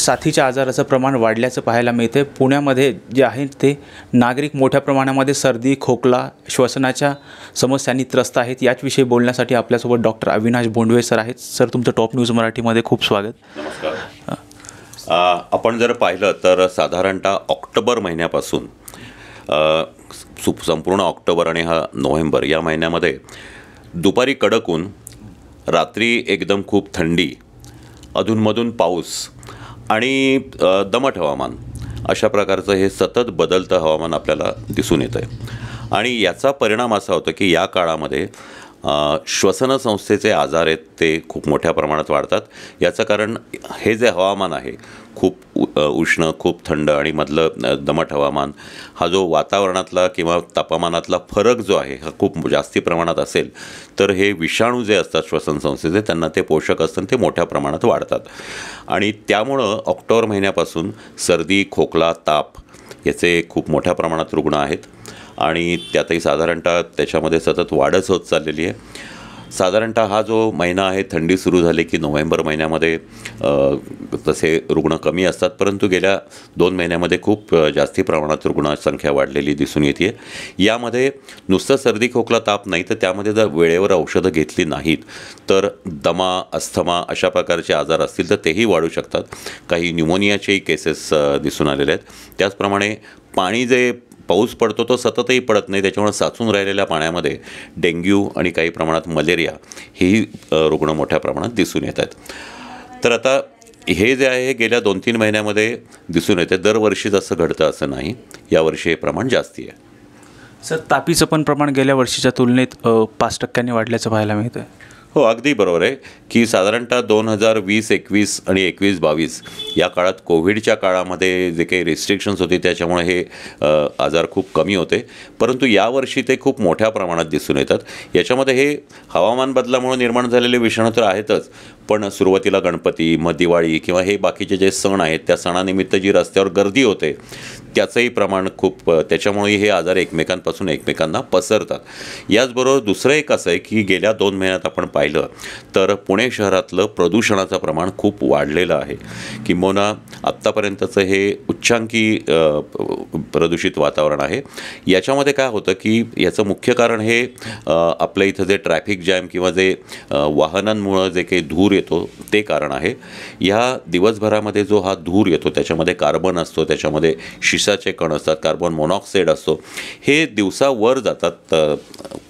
साथीच्या आजाराचं प्रमाण वाढल्याचं पाहायला मिळते पुण्यामध्ये जे आहे ते नागरिक मोठ्या प्रमाणामध्ये सर्दी खोकला श्वसनाच्या समस्यांनी त्रस्त आहेत. याचविषयी बोलण्यासाठी आपल्यासोबत डॉक्टर अविनाश बोंडवे सर आहेत. सर तुमचं टॉप न्यूज मराठीमध्ये खूप स्वागत. नमस्कार. आपण जर पाहिलं तर साधारणतः ऑक्टोबर महिन्यापासून सु संपूर्ण ऑक्टोबर आणि हा नोव्हेंबर या महिन्यामध्ये दुपारी कडक ऊन रात्री एकदम खूप थंडी अधूनमधून पाऊस आणि दमट हवामान. अशा प्रकारचं हे सतत बदलतं हवामान आपल्याला दिसून येतं आहे आणि याचा परिणाम असा होतो की या काळामध्ये श्वसनसंस्थेचे आजार आहेत ते खूप मोठ्या प्रमाणात वाढतात. याचं कारण हे जे हवामान आहे खूप उ उष्ण खूप थंड आणि मधलं दमट हवामान हा जो वातावरणातला किंवा तापमानातला फरक जो आहे हा खूप जास्ती प्रमाणात असेल तर हे विषाणू जे असतात श्वसनसंस्थेचे त्यांना ते पोषक असतात ते मोठ्या प्रमाणात वाढतात. आणि त्यामुळं ऑक्टोबर महिन्यापासून सर्दी खोकला ताप याचे खूप मोठ्या प्रमाणात रुग्ण आहेत. आणि त्यातही साधारणतः त्याच्यामध्ये सतत वाढच होत चाललेली आहे. साधारणतः हा जो महिना आहे थंडी सुरू झाली की नोव्हेंबर महिन्यामध्ये तसे रुग्ण कमी असतात परंतु गेल्या दोन महिन्यामध्ये खूप जास्ती प्रमाणात रुग्णसंख्या वाढलेली दिसून येते. यामध्ये नुसतं सर्दी खोकला ताप नाही तर त्यामध्ये जर वेळेवर औषधं घेतली नाहीत तर दमा अस्थमा अशा प्रकारचे आजार असतील तर तेही वाढू शकतात. काही न्युमोनियाचेही केसेस दिसून आलेले आहेत. त्याचप्रमाणे पाणी जे पाऊस पडतो तो सततही पडत नाही. त्याच्यामुळे साचून राहिलेल्या पाण्यामध्ये डेंग्यू आणि काही प्रमाणात मलेरिया हेही रुग्ण मोठ्या प्रमाणात दिसून येत आहेत. तर आता हे जे आहे हे गेल्या दोन तीन महिन्यामध्ये दिसून येते. दरवर्षी जसं घडतं असं नाही. यावर्षी हे प्रमाण जास्ती आहे. सर तापीचं पण प्रमाण गेल्या वर्षीच्या तुलनेत पाच टक्क्यांनी वाढल्याचं पाहायला मिळतं हो अगदी बरोबर आहे की साधारणतः दोन हजार वीस एकवीस आणि एकवीस बावीस या काळात कोविडच्या काळामध्ये जे काही रिस्ट्रिक्शन्स होते त्याच्यामुळे हे आजार खूप कमी होते. परंतु यावर्षी ते खूप मोठ्या प्रमाणात दिसून येतात. याच्यामध्ये हे हवामान बदलामुळे निर्माण झालेले विषाणू तर आहेतच पण सुरुवातीला गणपती मग दिवाळी किंवा हे बाकीचे जे सण आहेत त्या सणानिमित्त जी रस्त्यावर गर्दी होते त्याचंही प्रमाण खूप त्याच्यामुळे हे आजार एकमेकांपासून एकमेकांना पसरतात. याचबरोबर दुसरं एक असं आहे की गेल्या दोन महिन्यात आपण पाहिलं तर पुणे शहरातलं प्रदूषणाचं प्रमाण खूप वाढलेलं आहे. किंबहुना आत्तापर्यंतचं हे उच्चांकी प्रदूषित वातावरण आहे. याच्यामध्ये काय होतं की याचं मुख्य कारण हे आपल्या इथं जे ट्रॅफिक जॅम किंवा जे वाहनांमुळं जे काही धूर येतो ते कारण आहे. ह्या दिवसभरामध्ये जो हा धूर येतो त्याच्यामध्ये कार्बन असतो त्याच्यामध्ये शिसाचे कण असतात कार्बन मोनॉक्साईड असतो हे दिवसावर जातात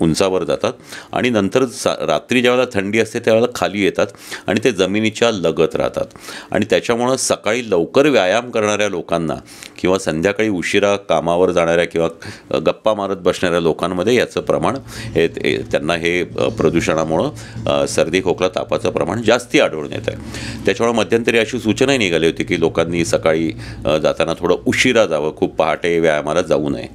उंचावर जातात आणि नंतर सा रात्री ज्यावेळेला थंडी असते त्यावेळेला खाली येतात आणि ते जमिनीच्या लगत राहतात. आणि त्याच्यामुळं सकाळी लवकर व्यायाम करणाऱ्या लोकांना किंवा संध्याकाळी उशिरा कामावर जाणाऱ्या किंवा गप्पा मारत बसणाऱ्या लोकांमध्ये याचं प्रमाण हे त्यांना हे प्रदूषणामुळं सर्दी खोकला तापाचं प्रमाण जास्ती आढळून येत आहे. त्याच्यामुळे मध्यंतरी अशी सूचनाही निघाली होती की लोकांनी सकाळी जाताना थोडं उशिरा जावं खूप पहाटे व्यायामाला जाऊ नये.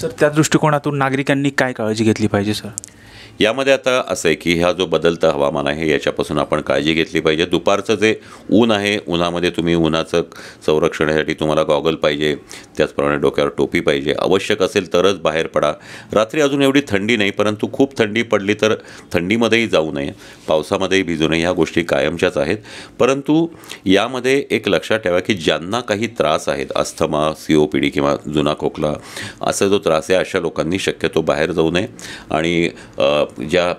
सर त्या दृष्टिकोनातून नागरिकांनी काय काळजी घेतली पाहिजे सर? यामध्ये आता असं आहे की हा जो बदलता हवामान आहे याच्यापासून आपण काळजी घेतली पाहिजे. दुपारचं जे ऊन आहे उन्हामध्ये तुम्ही उन्हाचं संरक्षणासाठी तुम्हाला गॉगल पाहिजे त्याचप्रमाणे डोक्यावर टोपी पाहिजे. आवश्यक असेल तरच बाहेर पडा. रात्री अजून एवढी थंडी नाही परंतु खूप थंडी पडली तर थंडीमध्येही जाऊ नये. पावसामध्येही भिजू नये ह्या गोष्टी कायमच्याच आहेत. परंतु यामध्ये एक लक्षात ठेवा की ज्यांना काही त्रास आहेत asthma C O P D किंवा जुना खोकला असा जो त्रास आहे अशा लोकांनी शक्यतो बाहेर जाऊ नये. आणि ज्या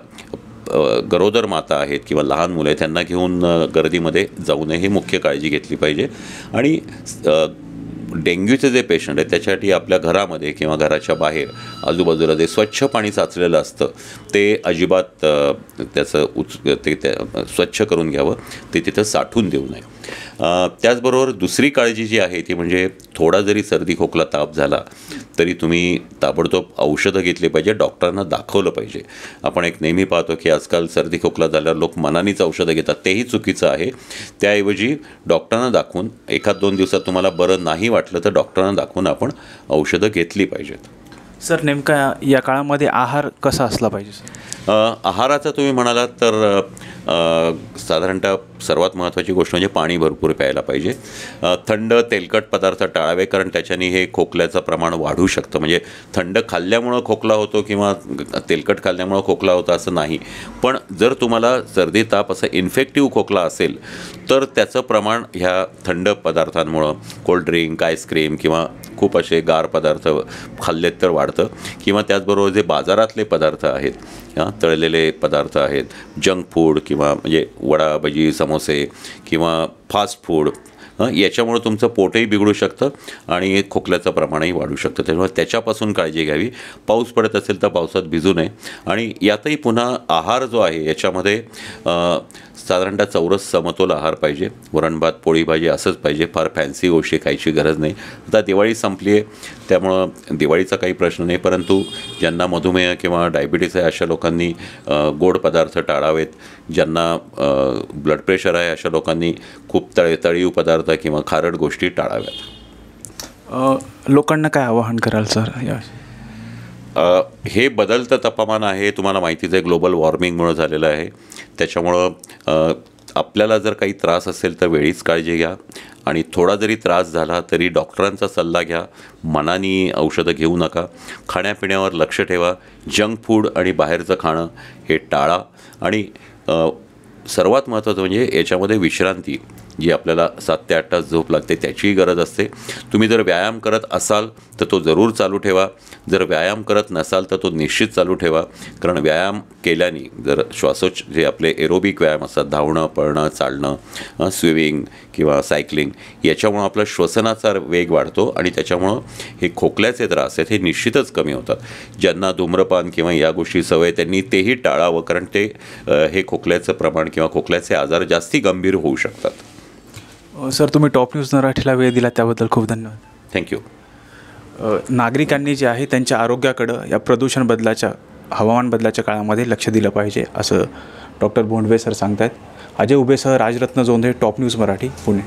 गरोदर माता आहेत किंवा लहान मुलं आहेत त्यांना घेऊन गर्दीमध्ये जाऊ नये ही मुख्य काळजी घेतली पाहिजे. आणि डेंग्यूचे जे पेशंट आहेत त्याच्यासाठी आपल्या घरामध्ये किंवा घराच्या बाहेर आजूबाजूला जे स्वच्छ पाणी साचलेलं असतं ते अजिबात त्याचं उच ते त्या स्वच्छ करून घ्यावं. ते तिथं साठून देऊ नये. त्याचबरोबर दुसरी काळजी जी आहे ती म्हणजे थोडा जरी सर्दी खोकला ताप झाला तरी तुम्ही ताबडतोब औषधं घेतली पाहिजे डॉक्टरांना दाखवलं पाहिजे. आपण एक नेहमी पाहतो की आजकाल सर्दी खोकला झाल्यावर लोक मनानेच औषधं घेतात. तेही चुकीचं आहे. त्याऐवजी डॉक्टरांना दाखवून एखाद दोन दिवसात तुम्हाला बरं नाही वाटलं तर डॉक्टरांना दाखवून आपण औषधं घेतली पाहिजेत. सर नेमका या काळामध्ये आहार कसा असला पाहिजे सर? तुम्ही म्हणालात तर साधारणतः सर्वात महत्त्वाची गोष्ट म्हणजे पाणी भरपूर प्यायला पाहिजे. थंड तेलकट पदार्थ टाळावे कारण त्याच्याने हे खोकल्याचं प्रमाण वाढू शकतं. म्हणजे थंड खाल्ल्यामुळं खोकला होतो किंवा तेलकट खाल्ल्यामुळं खोकला होतो असं नाही. पण जर तुम्हाला सर्दी ताप असं इन्फेक्टिव्ह खोकला असेल तर त्याचं प्रमाण ह्या थंड पदार्थांमुळं कोल्ड्रिंक आईस्क्रीम किंवा खूप असे गार पदार्थ खाल्लेत तर वाढतं. किंवा त्याचबरोबर जे बाजारातले पदार्थ आहेत हां तळलेले पदार्थ आहेत जंक फूड किंवा म्हणजे वडा भजी समोसे किंवा फास्ट फूड हं, याच्यामुळं तुमचं पोटही बिघडू शकतं आणि खोकल्याचं प्रमाणही वाढू शकतं. त्यामुळे त्याच्यापासून काळजी घ्यावी. पाऊस पडत असेल तर पावसात भिजू नये. आणि यातही पुन्हा आहार जो आहे याच्यामध्ये साधारणतः चौरस समतोल आहार पाहिजे. वरण भात पोळी भाजी असंच पाहिजे. फार फॅन्सी गोष्टी खायची गरज नाही. आता दिवाळी संपली आहे त्यामुळं दिवाळीचा काही प्रश्न नाही. परंतु ज्यांना मधुमेह किंवा डायबिटीस आहे अशा लोकांनी गोड पदार्थ टाळावेत. ज्यांना ब्लड प्रेशर आहे अशा लोकांनी खूप तळे तळीव पदार्थ किंवा खारट गोष्टी टाळाव्यात. लोकांना काय आवाहन कराल सर? या. हे बदलतं तापमान आहे तुम्हाला माहितीच आहे ग्लोबल वॉर्मिंगमुळं झालेलं आहे. त्याच्यामुळं आपल्याला जर काही त्रास असेल तर वेळीच काळजी घ्या. आणि थोडा जरी त्रास झाला तरी डॉक्टरांचा सल्ला घ्या. मनाने औषधं घेऊ नका. खाण्यापिण्यावर लक्ष ठेवा. जंक फूड आणि बाहेरचं खाणं हे टाळा. आणि सर्वात महत्त्वाचं म्हणजे याच्यामध्ये विश्रांती. जी आपल्याला सात ते आठ तास झोप लागते त्याचीही गरज असते. तुम्ही जर व्यायाम करत असाल तर तो जरूर चालू ठेवा. जर व्यायाम करत नसाल तर तो निश्चित चालू ठेवा. कारण व्यायाम केल्याने जर श्वासोच जे आपले एरोबिक व्यायाम असतात धावणं पळणं चालणं स्विमिंग किंवा सायकलिंग याच्यामुळं आपला श्वसनाचा वेग वाढतो आणि त्याच्यामुळं हे खोकल्याचे त्रास आहेत हे निश्चितच कमी होतात. ज्यांना धूम्रपान किंवा या गोष्टी सवय त्यांनी तेही टाळावं कारण ते हे खोकल्याचं प्रमाण किंवा खोकल्याचे आजार जास्ती गंभीर होऊ शकतात. सर तुम्ही टॉप न्यूज मराठीला वेळ दिला त्याबद्दल खूप धन्यवाद. थँक्यू नागरिकांनी जे आहे त्यांच्या आरोग्याकडं या प्रदूषण बदलाच्या हवामान बदलाच्या काळामध्ये लक्ष दिलं पाहिजे असं डॉक्टर भोंडवे सर सांगतायत. अजय उभेसह राजरत्न जोंधे टॉप न्यूज मराठी पुणे.